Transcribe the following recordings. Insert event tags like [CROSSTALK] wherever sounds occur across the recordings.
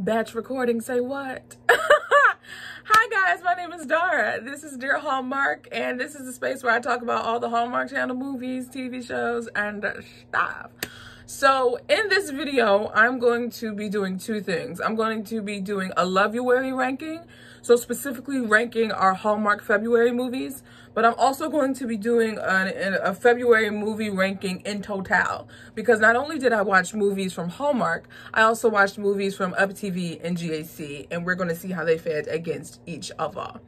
Batch recording, say what? [LAUGHS] Hi guys, my name is Dara. This is Dear Hallmark, and this is the space where I talk about all the Hallmark Channel movies, TV shows, and stuff. So in this video, I'm going to be doing two things. I'm going to be doing a Love You Loveuary ranking, so specifically ranking our Hallmark February movies, but I'm also going to be doing a, a February movie ranking in total, because not only did I watch movies from Hallmark, I also watched movies from UpTV and GAC, and we're going to see how they fared against each other.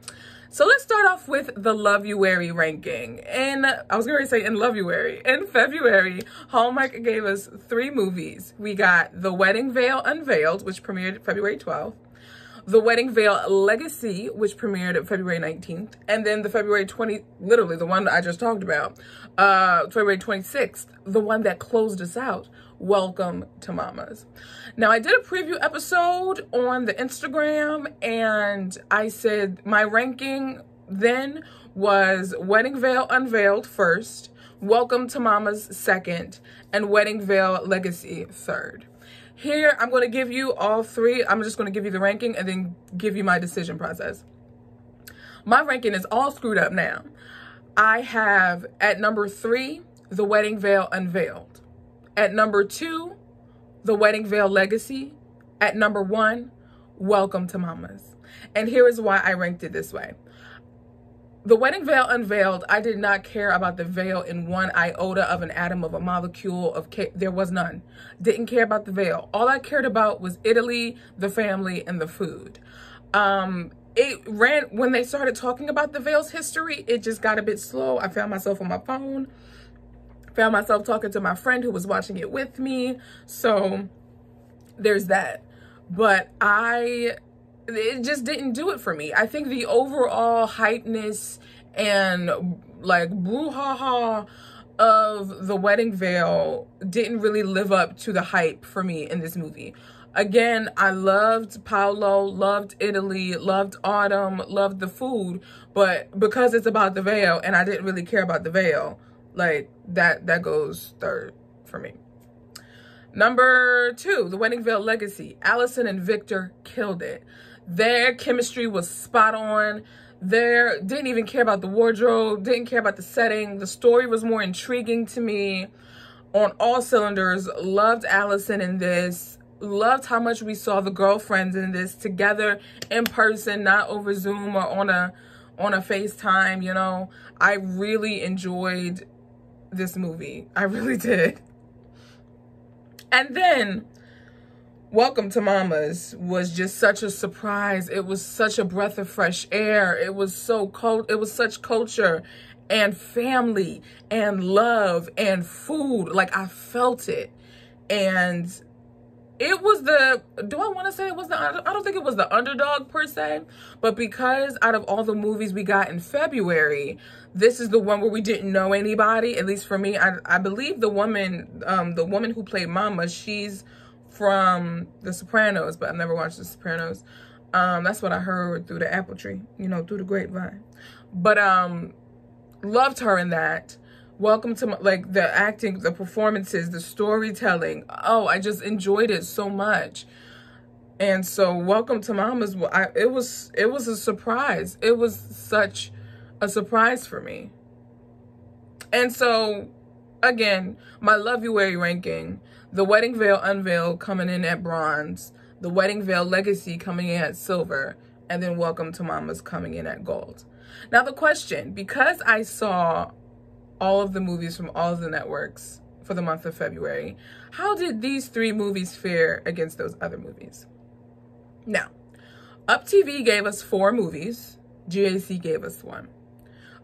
So let's start off with the Loveuary ranking. And I was going to say in Loveuary. In February, Hallmark gave us three movies. We got The Wedding Veil Unveiled, which premiered February 12th. The Wedding Veil Legacy, which premiered February 19th. And then the February 20, literally the one I just talked about, uh, February 26th, the one that closed us out, Welcome to Mamas. Now, I did a preview episode on the Instagram and I said my ranking then was Wedding Veil Unveiled first, Welcome to Mamas second, and Wedding Veil Legacy third. Here, I'm going to give you all three. I'm just going to give you the ranking and then give you my decision process. My ranking is all screwed up now. I have at number three, The Wedding Veil Unveiled. At number two, The Wedding Veil Legacy. At number one, Welcome to Mamas. And here is why I ranked it this way. The wedding veil unveiled, I did not care about the veil in one iota of an atom of a molecule of there was none. Didn't care about the veil. All I cared about was Italy, the family, and the food. Um, it ran when they started talking about the veil's history, it just got a bit slow. I found myself on my phone, found myself talking to my friend who was watching it with me. So there's that. But I it just didn't do it for me. I think the overall hypeness and like brouhaha of the wedding veil didn't really live up to the hype for me in this movie. Again, I loved Paolo, loved Italy, loved Autumn, loved the food, but because it's about the veil and I didn't really care about the veil, like that that goes third for me. Number two, The Wedding Veil Legacy. Alison and Victor killed it. Their chemistry was spot on. There didn't even care about the wardrobe, didn't care about the setting. The story was more intriguing to me on all cylinders. Loved Alison in this. Loved how much we saw the girlfriends in this together in person, not over Zoom or on a on a FaceTime, you know. I really enjoyed this movie. I really [LAUGHS] did. And then Welcome to Mamas was just such a surprise. It was such a breath of fresh air. It was so cold. It was such culture and family and love and food. Like I felt it. And it was the, do I want to say it was the, I don't think it was the underdog per se, but because out of all the movies we got in February, this is the one where we didn't know anybody, at least for me. I, I believe the woman, um, the woman who played Mama, she's from The Sopranos, but I've never watched The Sopranos. Um, that's what I heard through the apple tree, you know, through the grapevine. But um, loved her in that. Welcome to my, like the acting, the performances, the storytelling. Oh, I just enjoyed it so much. And so, welcome to Mama's. I, it was it was a surprise. It was such a surprise for me. And so, again, my Loveuary ranking the Wedding Veil Unveiled coming in at bronze. The Wedding Veil Legacy coming in at silver. And then Welcome to Mamas coming in at gold. Now the question, because I saw all of the movies from all of the networks for the month of February, how did these three movies fare against those other movies? Now, UpTV gave us four movies. GAC gave us one.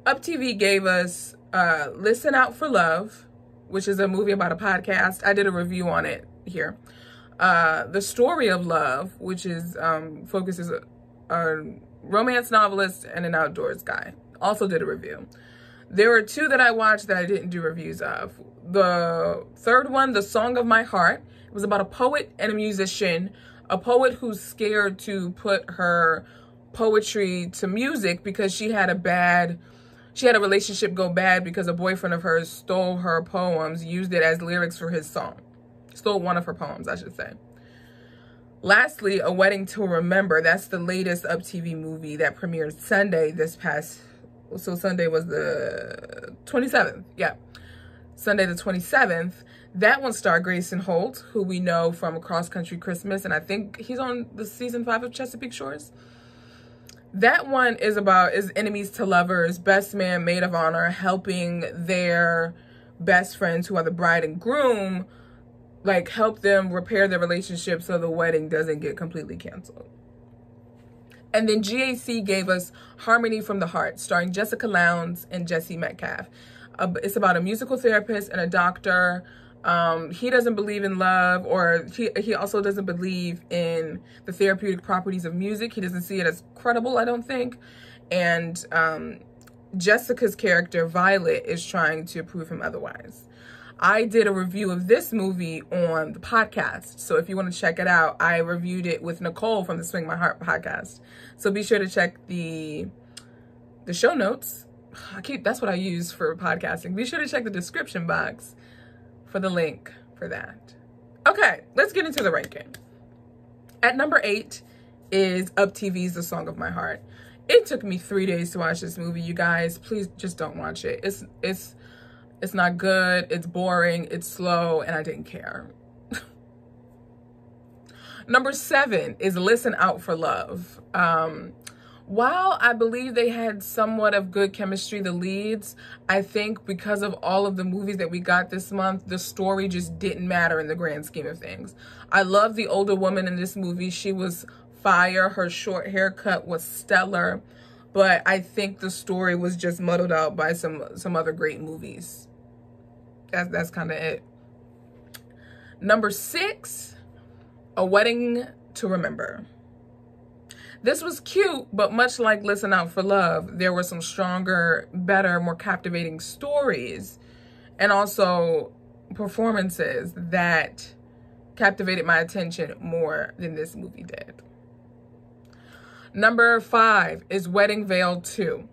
UpTV gave us uh, Listen Out for Love, which is a movie about a podcast. I did a review on it here. Uh, the Story of Love, which is um, focuses a, romance novelist and an outdoors guy. Also did a review. There were two that I watched that I didn't do reviews of. The third one, The Song of My Heart, it was about a poet and a musician, a poet who's scared to put her poetry to music because she had a bad she had a relationship go bad because a boyfriend of hers stole her poems, used it as lyrics for his song. Stole one of her poems, I should say. Lastly, A Wedding to Remember. That's the latest Up TV movie that premiered Sunday this past, so Sunday was the 27th. Yeah. Sunday the 27th. That one starred Greyston Holt, who we know from Cross Country Christmas, and I think he's on the season five of Chesapeake Shores. That one is about is enemies to lovers, best man, maid of honor, helping their best friends who are the bride and groom, like help them repair their relationship so the wedding doesn't get completely canceled. And then GAC gave us Harmony from the Heart, starring Jessica Lowndes and Jesse Metcalfe. Uh, it's about a musical therapist and a doctor um, he doesn't believe in love or he, he also doesn't believe in the therapeutic properties of music. He doesn't see it as credible, I don't think. And um, Jessica's character, Violet, is trying to prove him otherwise. I did a review of this movie on the podcast. So if you want to check it out, I reviewed it with Nicole from the Swing My Heart podcast. So be sure to check the the show notes. I keep that's what I use for podcasting. Be sure to check the description box for the link for that. Okay, let's get into the ranking. At number eight is Up TV's The Song of My Heart. It took me three days to watch this movie, you guys. Please just don't watch it. It's it's it's not good, it's boring, it's slow, and I didn't care. [LAUGHS] Number seven is Listen Out for Love. Um, while I believe they had somewhat of good chemistry, the leads, I think because of all of the movies that we got this month, the story just didn't matter in the grand scheme of things. I love the older woman in this movie. She was fire. Her short haircut was stellar. But I think the story was just muddled out by some some other great movies. That's, that's kind of it. Number six, A Wedding to Remember. This was cute, but much like Listen Out for Love, there were some stronger, better, more captivating stories and also performances that captivated my attention more than this movie did. Number five is Wedding Veil 2.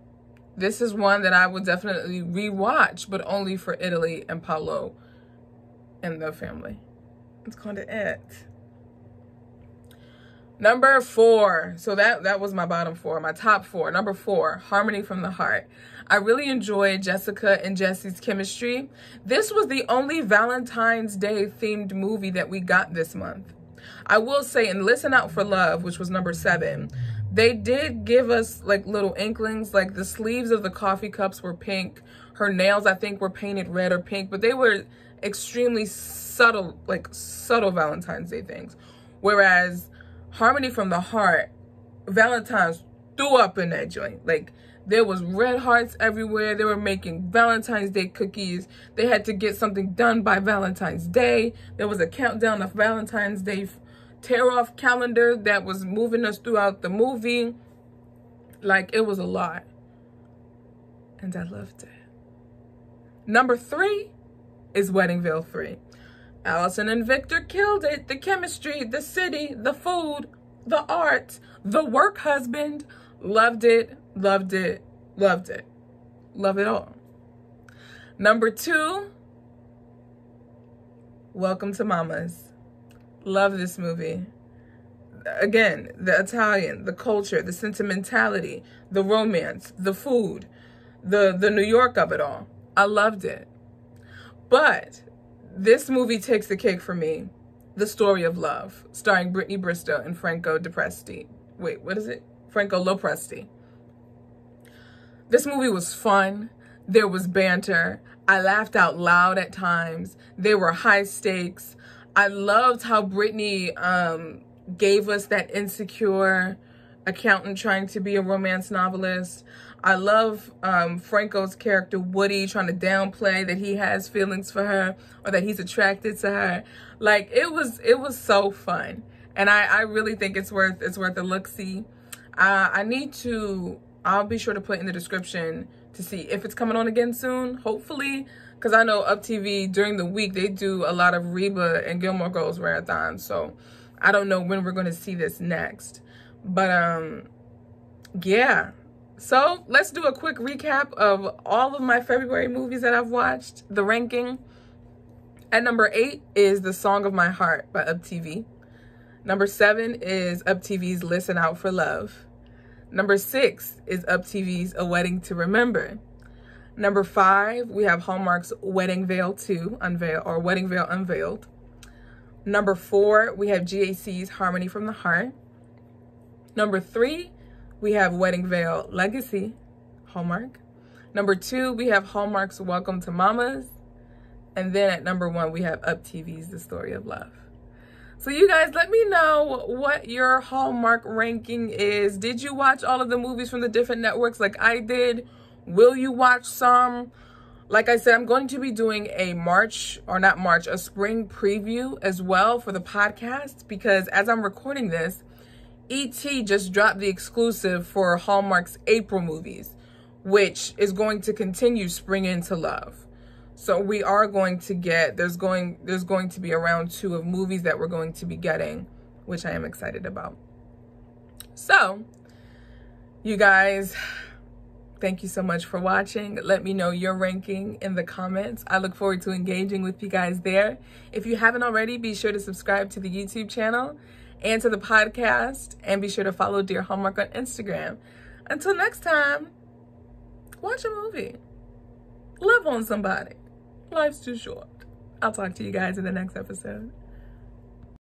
This is one that I would definitely rewatch, but only for Italy and Paolo and the family. It's called it. Number four. So that, that was my bottom four, my top four. Number four, Harmony from the Heart. I really enjoyed Jessica and Jesse's chemistry. This was the only Valentine's Day themed movie that we got this month. I will say, and Listen Out for Love, which was number seven, they did give us like little inklings, like the sleeves of the coffee cups were pink. Her nails, I think, were painted red or pink, but they were extremely subtle, like subtle Valentine's Day things. Whereas Harmony from the Heart, Valentine's threw up in that joint. Like, there was red hearts everywhere. They were making Valentine's Day cookies. They had to get something done by Valentine's Day. There was a countdown of Valentine's Day tear-off calendar that was moving us throughout the movie. Like, it was a lot. And I loved it. Number three is Wedding Veil 3. Alison and Victor killed it. The chemistry, the city, the food, the art, the work husband. Loved it, loved it, loved it. Love it all. Number two, Welcome to Mamas. Love this movie. Again, the Italian, the culture, the sentimentality, the romance, the food, the, the New York of it all. I loved it. But this movie takes the cake for me. The Story of Love, starring Brittany Bristow and Franco DePresti. Wait, what is it? Franco Lopresti. This movie was fun. There was banter. I laughed out loud at times. There were high stakes. I loved how Brittany um, gave us that insecure accountant trying to be a romance novelist. I love um, Franco's character, Woody, trying to downplay that he has feelings for her or that he's attracted to her. Like, it was, it was so fun. And I, I really think it's worth, it's worth a look-see. Uh, I need to, I'll be sure to put in the description to see if it's coming on again soon, hopefully. Because I know Up TV, during the week, they do a lot of Reba and Gilmore Girls marathons. So, I don't know when we're going to see this next. But, um, yeah so let's do a quick recap of all of my February movies that I've watched, the ranking. At number eight is The Song of My Heart by Up TV. Number seven is Up TV's Listen Out for Love. Number six is Up TV's A Wedding to Remember. Number five, we have Hallmark's Wedding Veil 2 Unveil or Wedding Veil Unveiled. Number four, we have GAC's Harmony from the Heart. Number three, we have Wedding Veil Legacy, Hallmark. Number two, we have Hallmark's Welcome to Mamas. And then at number one, we have Up TV's The Story of Love. So you guys, let me know what your Hallmark ranking is. Did you watch all of the movies from the different networks like I did? Will you watch some? Like I said, I'm going to be doing a March, or not March, a spring preview as well for the podcast because as I'm recording this, E.T. just dropped the exclusive for Hallmark's April movies, which is going to continue Spring into Love. So we are going to get, there's going, there's going to be around two of movies that we're going to be getting, which I am excited about. So, you guys, thank you so much for watching. Let me know your ranking in the comments. I look forward to engaging with you guys there. If you haven't already, be sure to subscribe to the YouTube channel and to the podcast. And be sure to follow Dear Hallmark on Instagram. Until next time, watch a movie. Love on somebody. Life's too short. I'll talk to you guys in the next episode.